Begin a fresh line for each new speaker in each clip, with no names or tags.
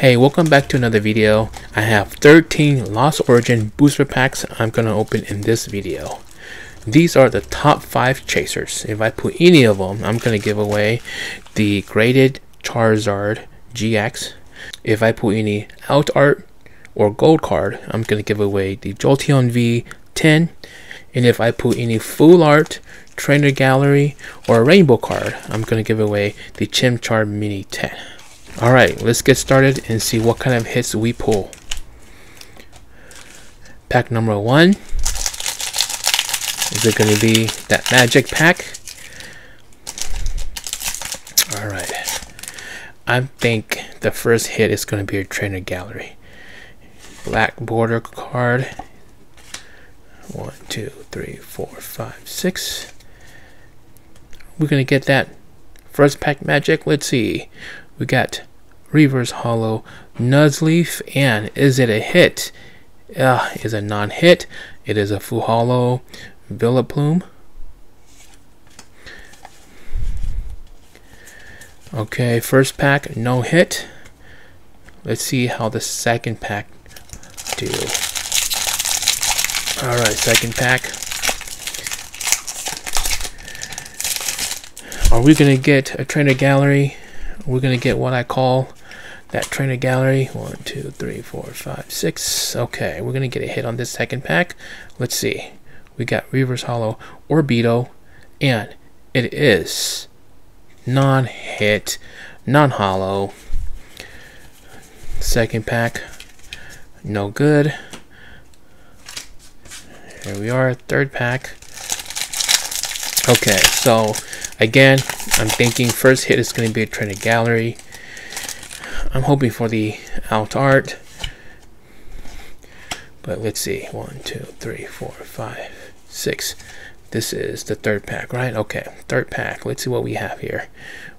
Hey, welcome back to another video. I have 13 Lost Origin booster packs I'm going to open in this video. These are the top 5 chasers. If I put any of them, I'm going to give away the graded Charizard GX. If I put any alt art or gold card, I'm going to give away the Jolteon V Tin. And if I put any full art, trainer gallery, or rainbow card, I'm going to give away the Chimchar Mini Tin. Alright, let's get started and see what kind of hits we pull. Pack number one. Is it going to be that magic pack? Alright. I think the first hit is going to be a trainer gallery. Black border card. One, two, three, four, five, six. We're going to get that first pack magic. Let's see. We got Reverse Holo Nuzleaf, and is it a hit? Uh, is a non-hit. It is a full holo Vileplume. Okay, first pack, no hit. Let's see how the second pack do. Alright, second pack. Are we going to get a trainer gallery? We're going to get what I call that trainer gallery. One, two, three, four, five, six. Okay, we're going to get a hit on this second pack. Let's see. We got Reverse Holo Orbeetle, and it is non-hit, non-holo. Second pack, no good. Here we are, third pack. Okay, so again, I'm thinking first hit is going to be a trainer gallery. I'm hoping for the alt art. But let's see. One, two, three, four, five, six. This is the third pack, right? Okay, third pack. Let's see what we have here.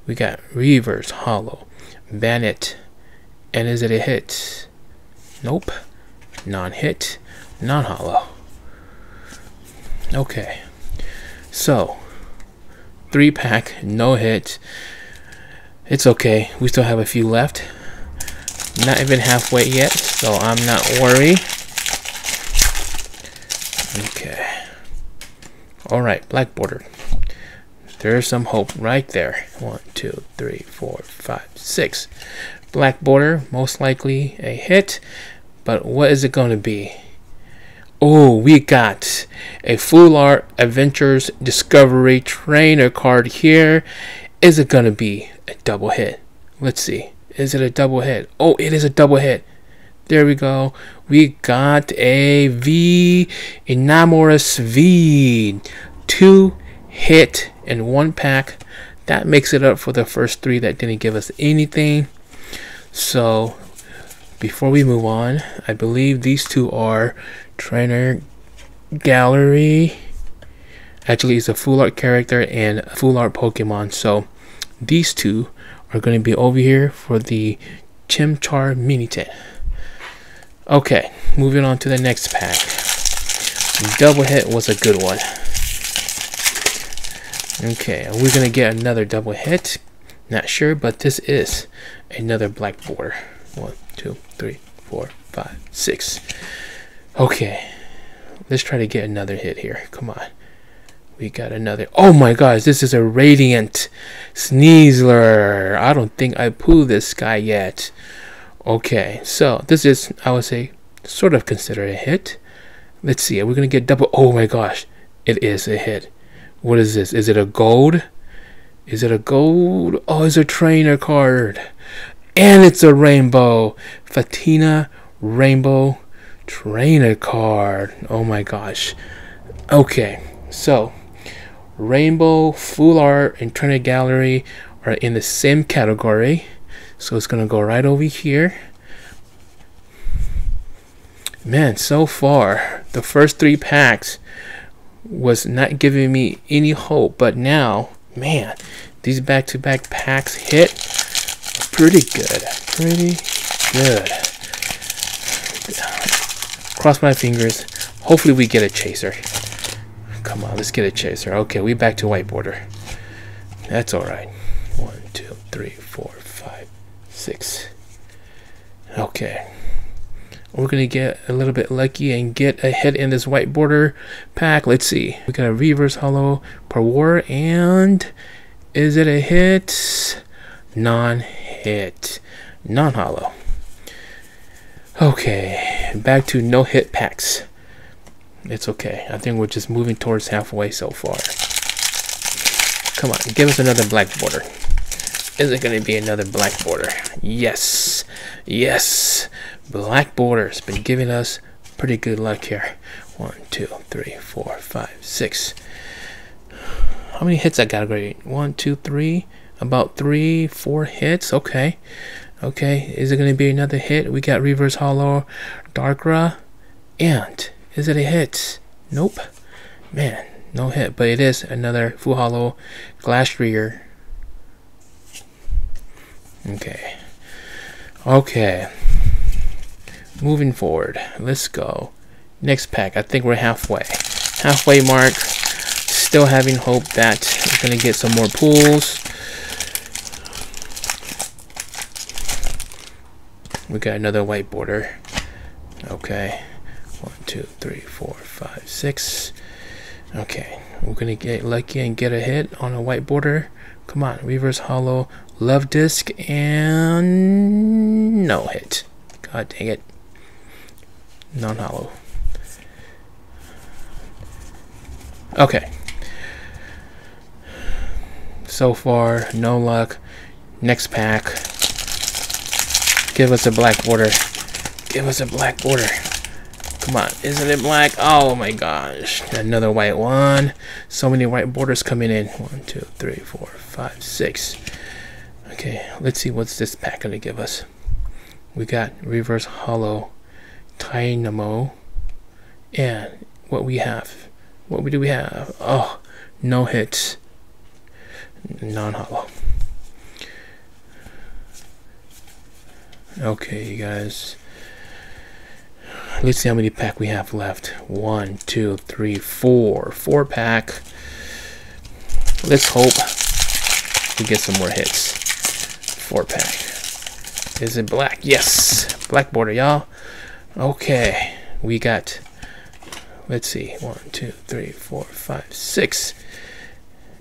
We got Reverse Holo, Banette, and is it a hit? Nope. Non-hit, non-holo. Okay. So, three pack, no hit. It's okay. We still have a few left. Not even halfway yet, so I'm not worried. Okay. Alright, black border. There's some hope right there. One, two, three, four, five, six. Black border, most likely a hit. But what is it going to be? Oh, we got a Full Art Adventurer's Discovery Trainer card here. Is it going to be a double hit? Let's see. Is it a double hit? Oh, it is a double hit. There we go. We got a V Enamorus V. Two hit in one pack. That makes it up for the first three that didn't give us anything. So before we move on, I believe these two are trainer gallery. Actually, it's a full art character and full art Pokemon. So these two are going to be over here for the Chimchar Mini Tin. Okay, moving on to the next pack. Double hit was a good one. Okay, we're going to get another double hit. Not sure, but this is another black border. One, two, three, four, five, six. Okay. Let's try to get another hit here. Come on. We got another. Oh my gosh, this is a Radiant Sneasler. I don't think I pulled this guy yet. Okay, so this is, I would say, sort of considered a hit. Let's see. We're going to get double. Oh my gosh. It is a hit. What is this? Is it a gold? Is it a gold? Oh, it's a trainer card. And it's a rainbow. Fantina Rainbow Trainer card. Oh my gosh. Okay, so Rainbow, Full Art, and Trainer Gallery are in the same category. So it's to go right over here. Man, so far, the first three packs was not giving me any hope. But now, man, these back-to-back -back packs hit pretty good. Pretty good cross my fingers. Hopefully we get a chaser. Come on, let's get a chaser. Okay, we back to white border. That's alright. One, two, three, four, five, six. Okay. We're going to get a little bit lucky and get a hit in this white border pack. Let's see. We got a reverse holo per war. And is it a hit? Non-hit. Non-holo. Okay. Back to no-hit packs. It's okay. I think we're just moving towards halfway so far. Come on. Give us another black border. Is it going to be another black border? Yes. Yes. Black border's been giving us pretty good luck here. One, two, three, four, five, six. How many hits I got already? One, two, three. About three, four hits. Okay. Okay. Is it going to be another hit? We got Reverse Holo, Darkrai, and is it a hit? Nope. Man, no hit. But it is another Full Holo Glastrier. Okay. Okay moving forward. Let's go. Next pack. I think we're halfway. Halfway mark. Still having hope that we're going to get some more pulls. We got another white border. Okay. One, two, three, four, five, six. Okay. We're to get lucky and get a hit on a white border. Come on. Reverse holo. Love Disc, And no hit. God dang it non-holo. Okay. So far, no luck. Next pack. Give us a black border. Give us a black border. Come on, isn't it black? Oh my gosh. Another white one. So many white borders coming in. One, two, three, four, five, six. Okay, let's see what's this pack gonna give us. We got reverse holo Dynamo. And what we have. What do we have? Oh, no hits. Non-holo. Okay, you guys. Let's see how many pack we have left. One, two, three, four. Four pack. Let's hope we get some more hits. Four pack. Is it black? Yes. Black border, y'all. Okay, we got, let's see, one, two, three, four, five, six.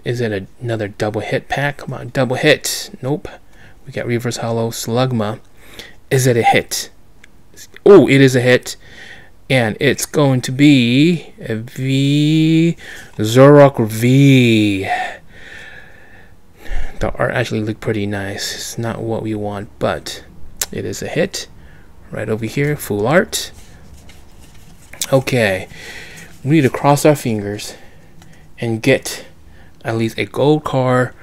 Is it another double hit pack? Come on, double hit. Nope. We got Reverse Holo Slugma. Is it a hit? Oh, it is a hit. And it's going to be a V Zoroark V. The art actually looked pretty nice. It's not what we want, but it is a hit right over here, full art. Okay, we need to cross our fingers and get at least a gold car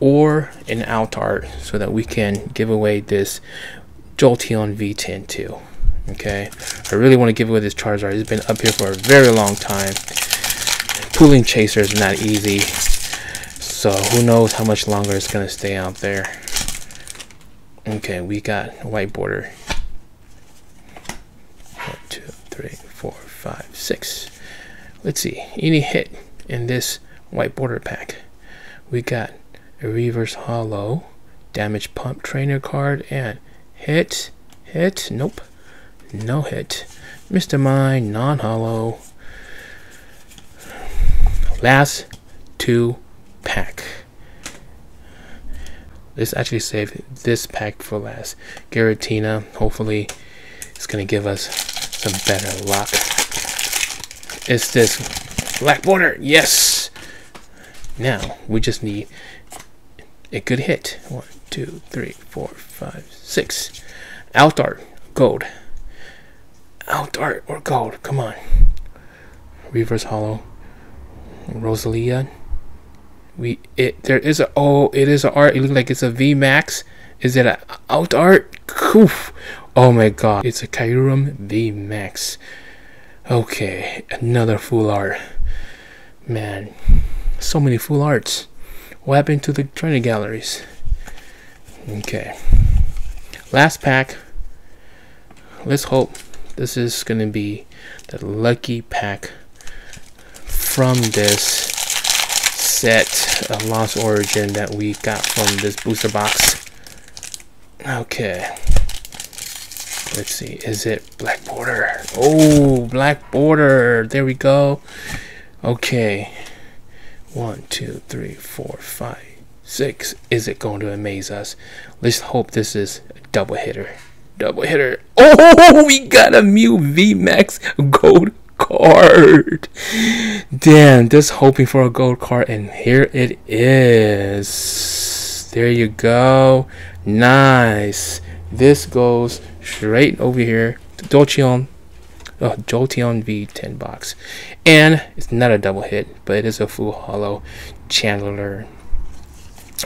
or an alt art so that we can give away this Jolteon V Tin too. Okay, I really want to give away this Charizard. It's been up here for a very long time. Pulling chasers is not easy, so who knows how much longer it's gonna stay out there. Okay, we got white border three, four, five, six. Let's see. Any hit in this white border pack? We got a reverse holo, damage pump trainer card, and hit, hit, nope, no hit. Mr. Mime, non-holo. Last two pack. Let's actually save this pack for last. Giratina, hopefully, it's gonna give us some better luck. Is this black border? Yes! Now, we just need a good hit. One, two, three, four, five, six. Alt art, gold. Alt art or gold, come on. Reverse holo. Roselia. We it there is a oh it is a art. It looks like it's a V Max. Is it a alt art? Oof. Oh my god, it's a Kyurem V Max. Okay, another full art. Man, so many full arts. What happened to the training galleries? Okay. Last pack. Let's hope this is going to be the lucky pack from this set of Lost Origin that we got from this booster box. Okay. Let's see. Is it black border? Oh, black border. There we go. Okay. One, two, three, four, five, six. Is it going to amaze us? Let's hope this is a double hitter. Double hitter. Oh, we got a Mew VMAX gold card. Damn, just hoping for a gold card, and here it is. There you go. Nice. This goes straight over here Jolteon, uh, Jolteon V Tin box. And it's not a double hit, but it is a full holo Chandelure.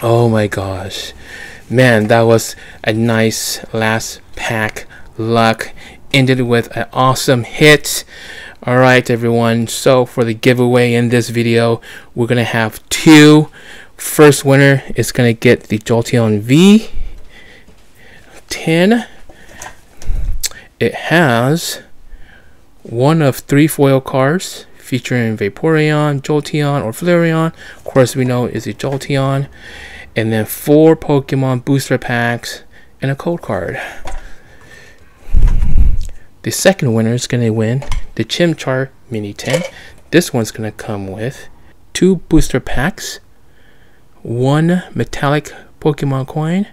Oh my gosh. Man, that was a nice last pack luck. Ended with an awesome hit. Alright everyone, so for the giveaway in this video, we're going to have two. First winner is going to get the Jolteon V Tin. It has one of three foil cards featuring Vaporeon, Jolteon, or Flareon. Of course, we know is a Jolteon. And then four Pokemon booster packs and a code card. The second winner is going to win the Chimchar Mini Tin. This one's going to come with two booster packs, one metallic Pokemon coin,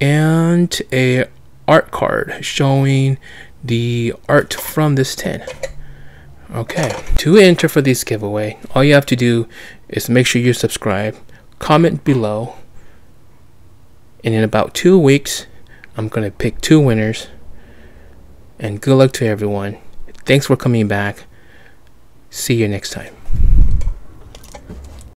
and a art card showing the art from this tin. Okay, to enter for this giveaway, all you have to do is make sure you subscribe, comment below, and in about two weeks, I'm going to pick two winners. And good luck to everyone. Thanks for coming back. See you next time.